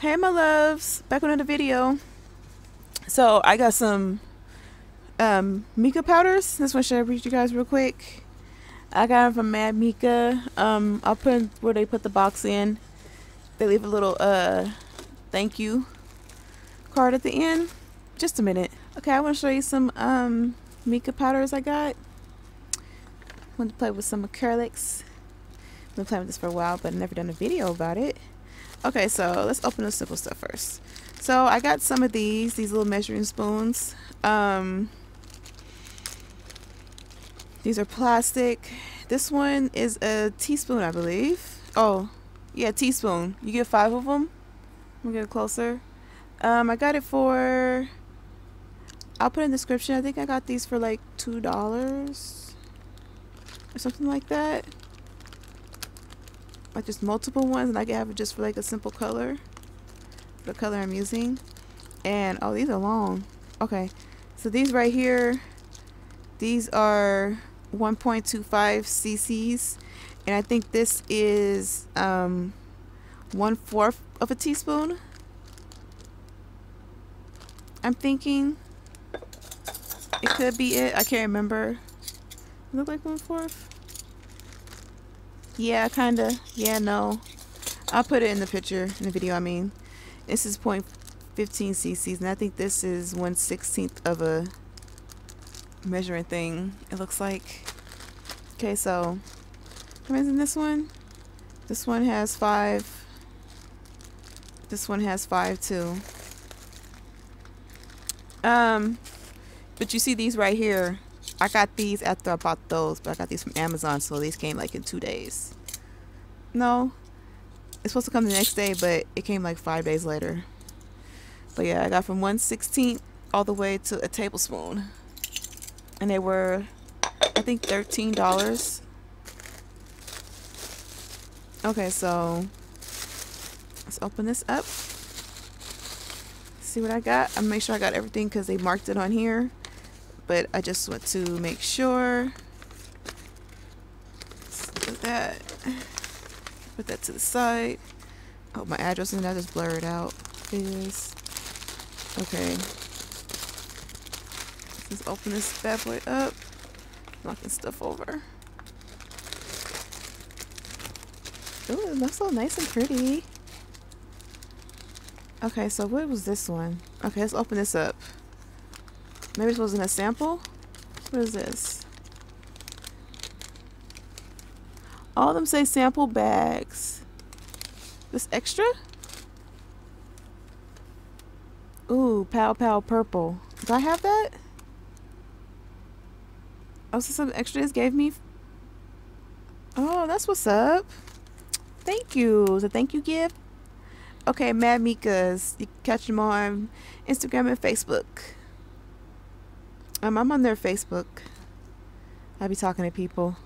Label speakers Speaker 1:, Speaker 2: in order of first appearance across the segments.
Speaker 1: Hey my loves, back on another video. So I got some um, Mica powders. This one should I read you guys real quick. I got them from Mad Mica. Um, I'll put where they put the box in. They leave a little uh thank you card at the end. Just a minute. Okay, I want to show you some um Mica powders I got. I Want to play with some acrylics. I've been playing with this for a while, but I've never done a video about it. Okay, so let's open the simple stuff first. So I got some of these, these little measuring spoons. Um, these are plastic. This one is a teaspoon, I believe. Oh, yeah, teaspoon. You get five of them. Let me get closer. Um, I got it for. I'll put in the description. I think I got these for like two dollars or something like that. Like just multiple ones, and I can have it just for like a simple color. The color I'm using. And oh, these are long. Okay, so these right here, these are 1.25 cc's, and I think this is um, one fourth of a teaspoon. I'm thinking it could be it. I can't remember. Look like one fourth. Yeah, kinda. Yeah, no. I'll put it in the picture, in the video, I mean. This is 0.15 cc's, and I think this is 1 16th of a measuring thing, it looks like. Okay, so, in this one? This one has 5. This one has 5 too. Um, but you see these right here. I got these after I bought those, but I got these from Amazon, so these came like in two days. No, it's supposed to come the next day, but it came like five days later. But yeah, I got from 116 all the way to a tablespoon. And they were, I think, $13. Okay, so let's open this up. See what I got. I'm make sure I got everything because they marked it on here but I just want to make sure. put that. Put that to the side. Oh, my address and I just blur it out. Is okay. Let's open this bad boy up. Knocking stuff over. Ooh, it looks so nice and pretty. Okay, so what was this one? Okay, let's open this up. Maybe this wasn't a sample? What is this? All of them say sample bags. This extra? Ooh, Pow Pow Purple. Do I have that? Oh, so some extras gave me. Oh, that's what's up. Thank you. It's a thank you gift. Okay, Mad Micas. You can catch them on Instagram and Facebook. Um, I'm on their Facebook. I be talking to people.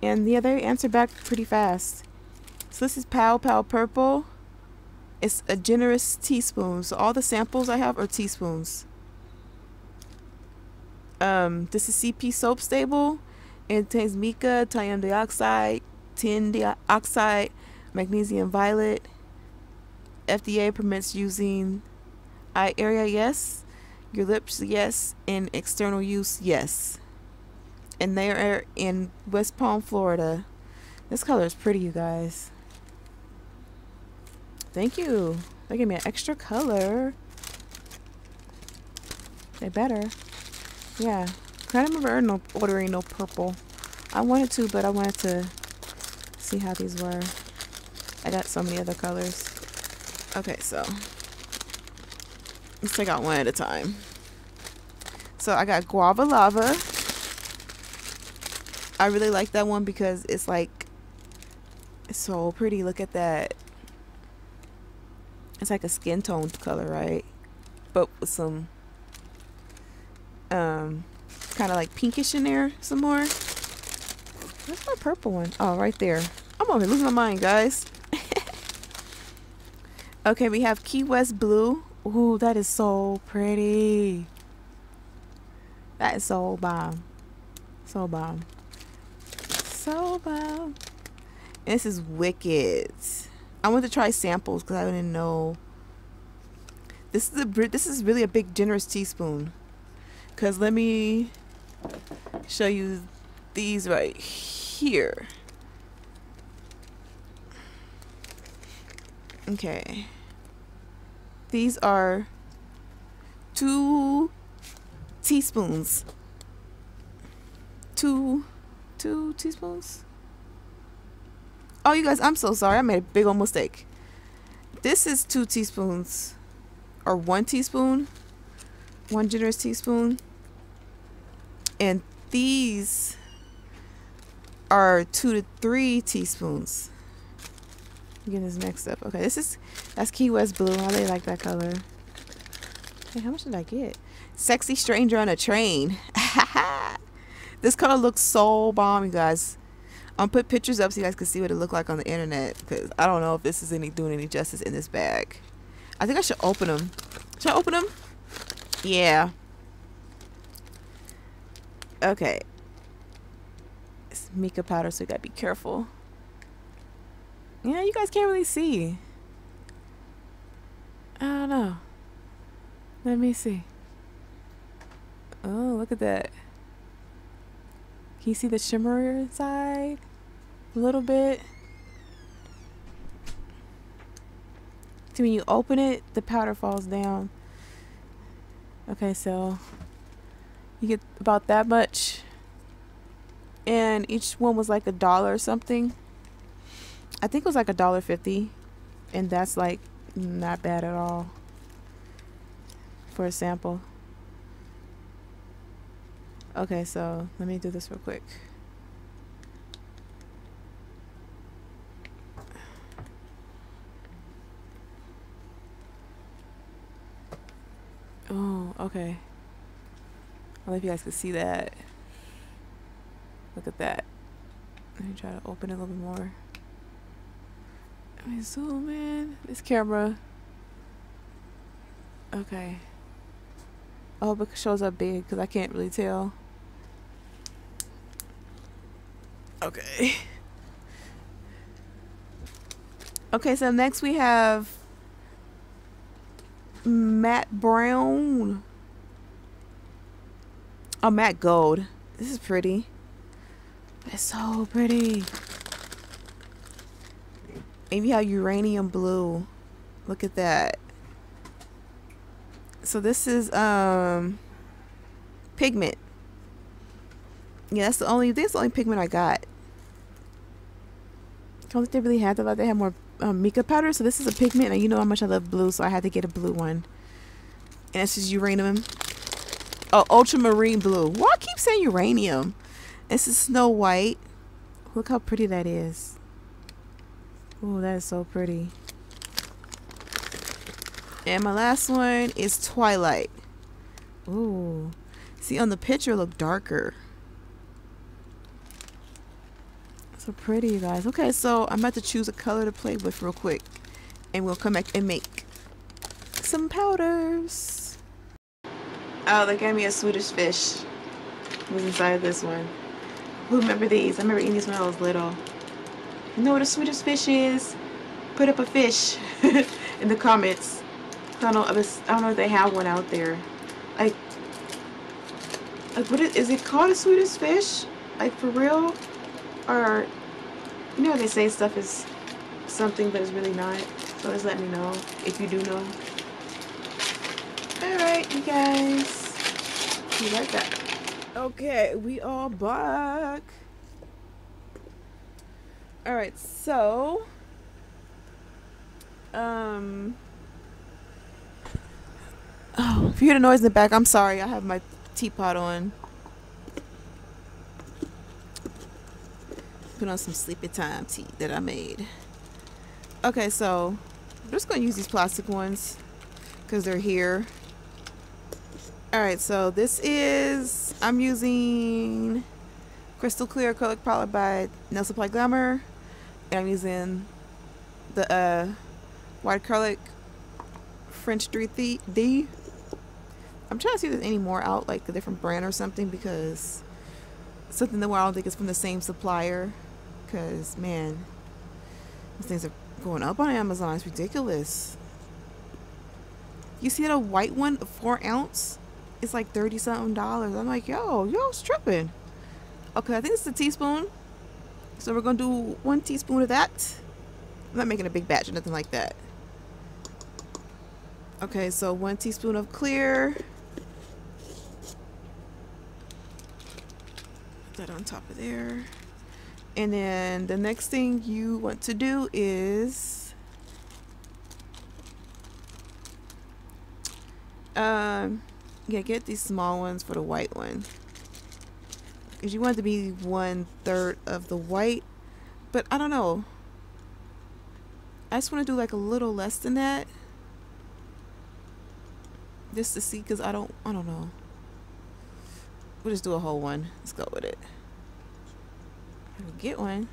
Speaker 1: And yeah, they answer back pretty fast. So this is Pow Pow Purple. It's a generous teaspoon. So all the samples I have are teaspoons. Um, this is CP Soap Stable. It contains mica, titanium dioxide, tin dioxide, manganese violet. FDA permits using eye area yes your lips, yes. In external use, yes. And they are in West Palm, Florida. This color is pretty, you guys. Thank you. They gave me an extra color. They better. Yeah. I remember no, ordering no purple. I wanted to, but I wanted to see how these were. I got so many other colors. Okay, so Let's take out one at a time. So I got Guava Lava. I really like that one because it's like it's so pretty. Look at that. It's like a skin tone color, right? But with some um kind of like pinkish in there some more. Where's my purple one? Oh, right there. I'm over losing my mind, guys. okay, we have Key West Blue. Ooh, that is so pretty. That is so bomb. So bomb. So bomb. This is wicked. I want to try samples because I didn't know. This is a this is really a big generous teaspoon. Cause let me show you these right here. Okay. These are two teaspoons. Two, two teaspoons. Oh, you guys, I'm so sorry. I made a big old mistake. This is two teaspoons, or one teaspoon, one generous teaspoon, and these are two to three teaspoons. Getting this mixed up. Okay, this is that's Key West blue. I really like that color. Hey, how much did I get? Sexy stranger on a train. this color looks so bomb, you guys. I'll put pictures up so you guys can see what it looked like on the internet because I don't know if this is any doing any justice in this bag. I think I should open them. Should I open them? Yeah. Okay. It's mica powder, so you gotta be careful. Yeah, you guys can't really see. I don't know. Let me see. Oh, look at that. Can you see the shimmer inside? A little bit. So when you open it, the powder falls down. Okay, so you get about that much. And each one was like a dollar or something. I think it was like a dollar fifty. And that's like not bad at all for a sample. Okay, so let me do this real quick. Oh, okay. I don't know if you guys can see that. Look at that. Let me try to open it a little bit more. Let me zoom in. This camera. Okay. Oh, I hope it shows up big because I can't really tell. Okay. Okay, so next we have matte brown. Oh, matte gold. This is pretty. It's so pretty. Maybe how uranium blue. Look at that. So this is um pigment. Yeah, that's the only that's the only pigment I got. I don't think they really had that. They had more um, mica powder. So this is a pigment, and you know how much I love blue, so I had to get a blue one. And this is uranium. Oh, ultramarine blue. Why I keep saying uranium? This is Snow White. Look how pretty that is. Oh, that is so pretty. And my last one is Twilight. Ooh. See, on the picture, look darker. So pretty, you guys. Okay, so I'm about to choose a color to play with real quick. And we'll come back and make some powders. Oh, they gave me a Swedish fish. Was inside this one. Who remember these? I remember eating these when I was little. Know what a Swedish fish is? Put up a fish in the comments. I don't know. I don't know if they have one out there. Like, like what is, is it called a sweetest fish? Like for real? or you know they say stuff is something but it's really not so just let me know if you do know all right you guys be right okay we are back all right so um oh if you hear the noise in the back i'm sorry i have my teapot on put on some sleepy time tea that I made. Okay, so I'm just going to use these plastic ones because they're here. Alright, so this is, I'm using Crystal Clear Acrylic Palette by Nail Supply Glamour. I'm using the uh, White Acrylic French 3D. I'm trying to see if there's any more out, like a different brand or something, because something that I don't think is from the same supplier because man these things are going up on Amazon. It's ridiculous. You see that a white one, four ounce, it's like 30 something dollars. I'm like, yo, y'all's tripping. Okay, I think it's a teaspoon. So we're gonna do one teaspoon of that. I'm not making a big batch or nothing like that. Okay, so one teaspoon of clear. Put that on top of there. And then the next thing you want to do is um yeah, get these small ones for the white one. Because you want it to be one third of the white. But I don't know. I just want to do like a little less than that. Just to see because I don't I don't know. We'll just do a whole one. Let's go with it. Get one.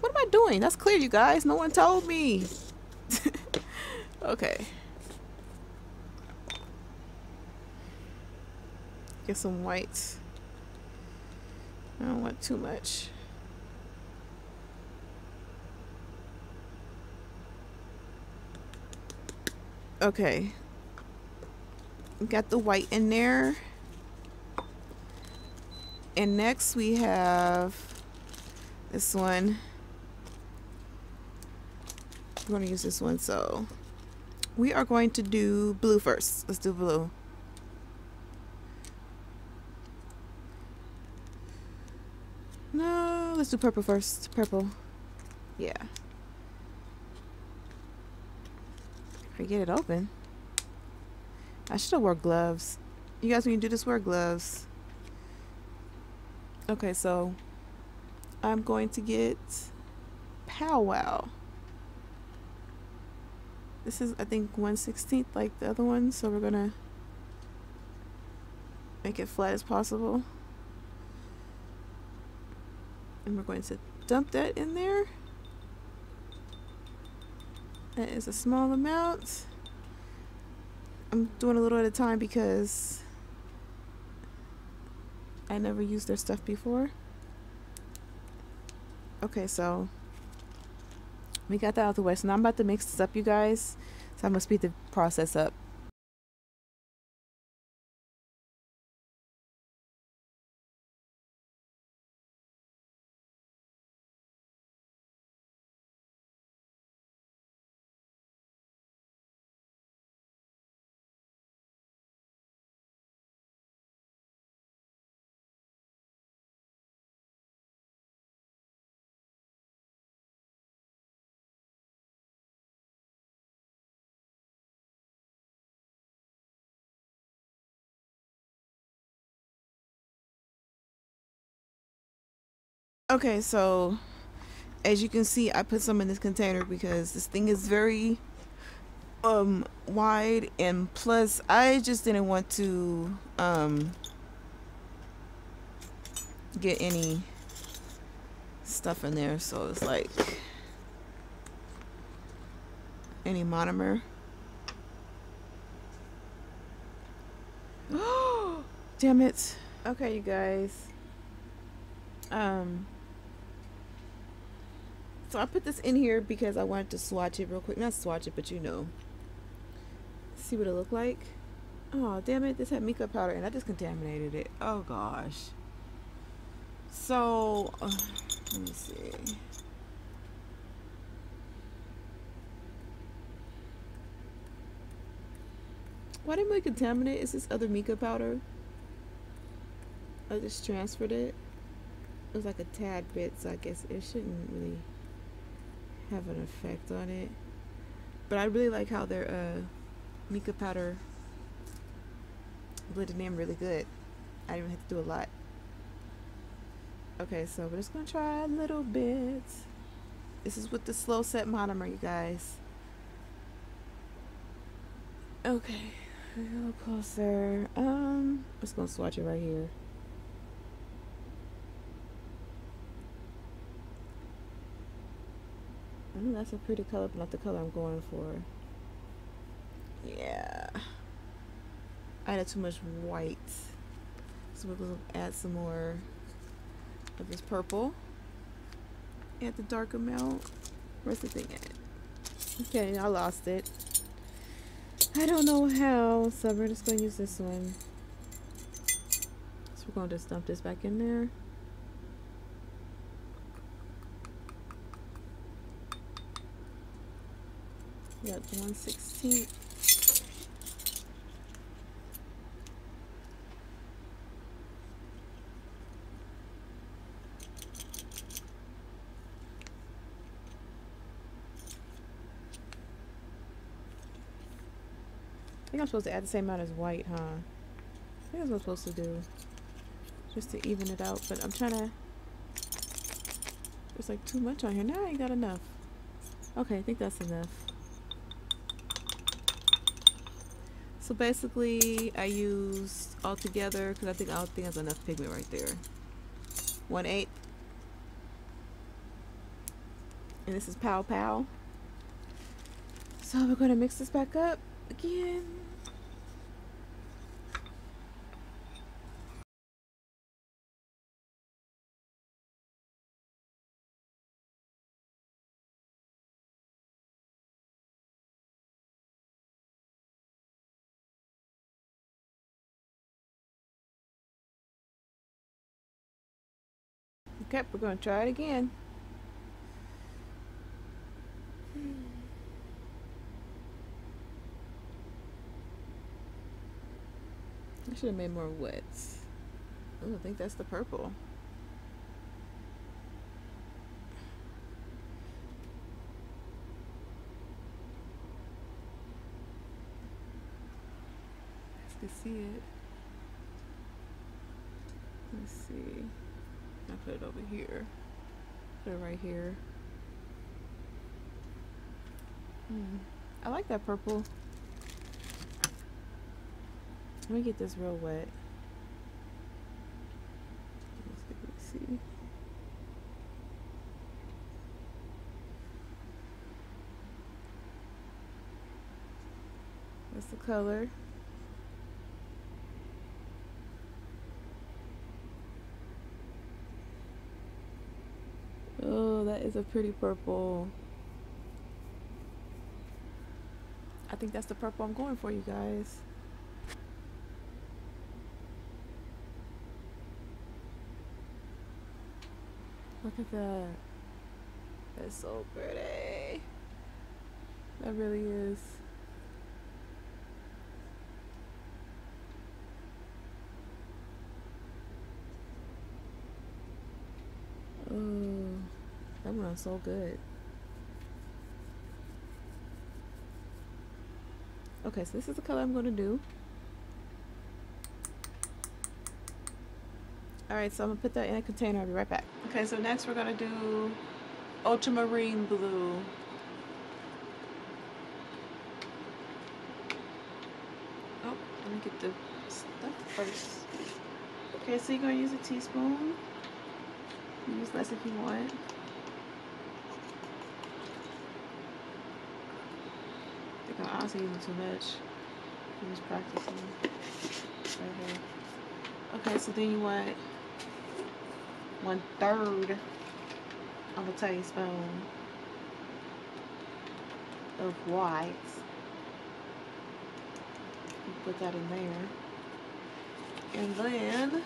Speaker 1: What am I doing? That's clear, you guys. No one told me. okay. Get some whites. I don't want too much. Okay. Got the white in there. And next we have this one. We're going to use this one. So we are going to do blue first. Let's do blue. No, let's do purple first. Purple. Yeah. I get it open. I should have wore gloves. You guys, when you do this, wear gloves. Okay, so I'm going to get powwow. This is, I think, 1 16th like the other one, so we're gonna make it flat as possible. And we're going to dump that in there. That is a small amount. I'm doing a little at a time because I never used their stuff before. Okay, so we got that out the way. So now I'm about to mix this up, you guys. So I'm going to speed the process up. Okay, so as you can see, I put some in this container because this thing is very um wide and plus I just didn't want to um get any stuff in there. So it's like any monomer. Oh, damn it. Okay you guys. Um so I put this in here because I wanted to swatch it real quick. Not swatch it, but you know. See what it looked like. Oh, damn it. This had mica powder and I just contaminated it. Oh, gosh. So, uh, let me see. Why didn't we contaminate? Is this other mica powder? I just transferred it. It was like a tad bit, so I guess it shouldn't really have an effect on it. But I really like how their uh, mica powder blended in really good. I didn't even have to do a lot. Okay, so we're just gonna try a little bit. This is with the slow set monomer, you guys. Okay, a little closer. Um, I'm just gonna swatch it right here. Ooh, that's a pretty color, but not the color I'm going for. Yeah. I added too much white. So we're going to add some more of this purple. Add the dark amount. Where's the thing at? Okay, I lost it. I don't know how, so we're just going to use this one. So we're going to just dump this back in there. Got 116. think I'm supposed to add the same amount as white, huh? I think that's what I'm supposed to do. Just to even it out, but I'm trying to... There's like too much on here. Now I ain't got enough. Okay, I think that's enough. So basically, I used all together because I think I don't think there's enough pigment right there. One eighth. And this is Pow Pow. So we're going to mix this back up again. Okay, we're going to try it again. I should have made more wets. Ooh, I think that's the purple. You can see it. Let's see. I put it over here. Put it right here. Hmm. I like that purple. Let me get this real wet. Let's see. That's the color. Oh, that is a pretty purple. I think that's the purple I'm going for, you guys. Look at that. That's so pretty. That really is. Oh, one so good. Okay, so this is the color I'm going to do. Alright, so I'm going to put that in a container. I'll be right back. Okay, so next we're going to do ultramarine blue. Oh, let me get the stuff first. Okay, so you're going to use a teaspoon. Use less if you want. Using too much. I'm just practicing. Right. Okay, so then you want one third of a teaspoon of white. Put that in there. And then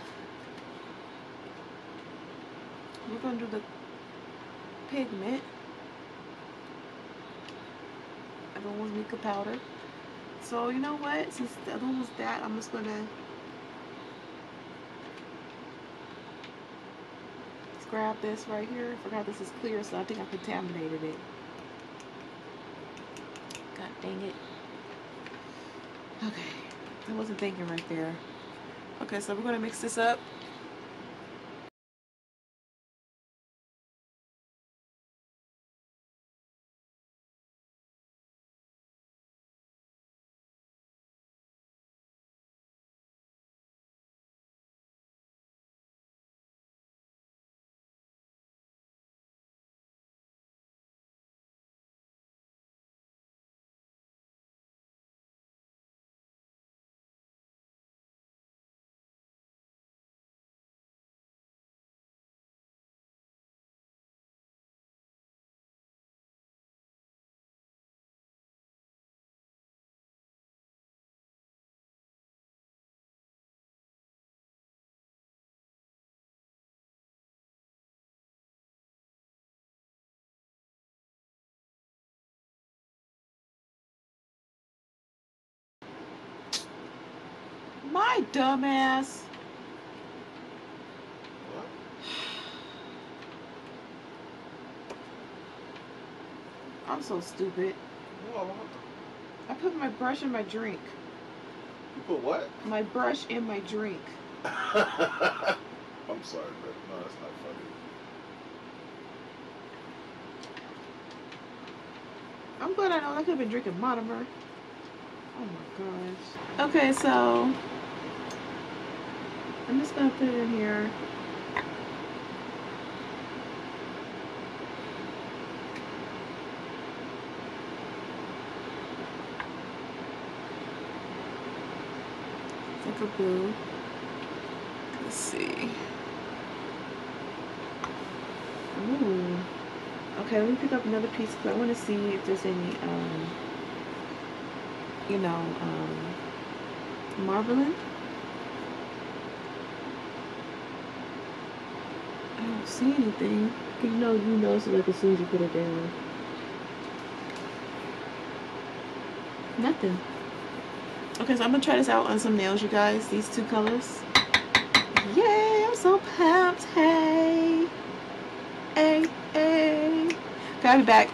Speaker 1: we're to do the pigment. I don't want mica powder. So you know what? Since the other one was that, I'm just going to grab this right here. I forgot this is clear, so I think I contaminated it. God dang it. Okay. I wasn't thinking right there. Okay, so we're going to mix this up. My dumbass.
Speaker 2: What?
Speaker 1: I'm so stupid. I put my brush in my drink.
Speaker 2: You put what?
Speaker 1: My brush in my drink.
Speaker 2: I'm sorry, but no, that's not funny.
Speaker 1: I'm glad I know I could have been drinking monomer. Oh my gosh. Okay, so I'm just gonna put it in here. Like a glue. Let's see. Ooh. Okay, let me pick up another piece because I want to see if there's any, um, you know, um, marbling. I don't see anything. You know, you notice it like as soon as you put it down. Nothing. Okay, so I'm gonna try this out on some nails, you guys. These two colors. Yay! I'm so pumped. Hey, hey, hey. Okay, I'll be back.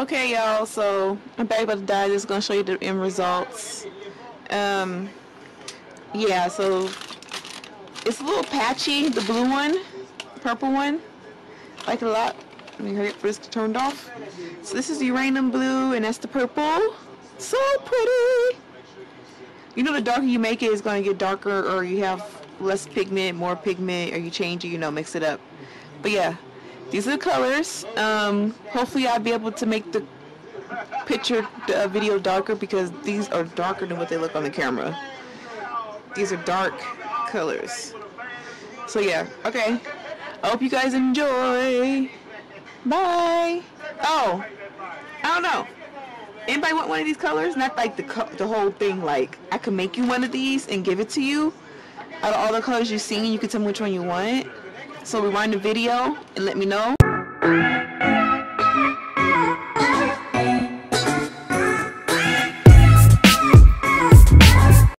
Speaker 1: Okay, y'all. So I'm back about to die. Just gonna show you the end results. Um, yeah. So it's a little patchy. The blue one, purple one, like a lot. Let me hurry up for this to turned off. So this is uranium blue, and that's the purple. So pretty. You know, the darker you make it, it's gonna get darker, or you have less pigment, more pigment, or you change it. You know, mix it up. But yeah, these are the colors. Um, hopefully I'll be able to make the picture, video darker because these are darker than what they look on the camera. These are dark colors. So yeah, okay. I hope you guys enjoy. Bye. Oh, I don't know. Anybody want one of these colors? Not like the co- the whole thing. Like I could make you one of these and give it to you. Out of all the colors you've seen, you can tell me which one you want. So rewind the video and let me know.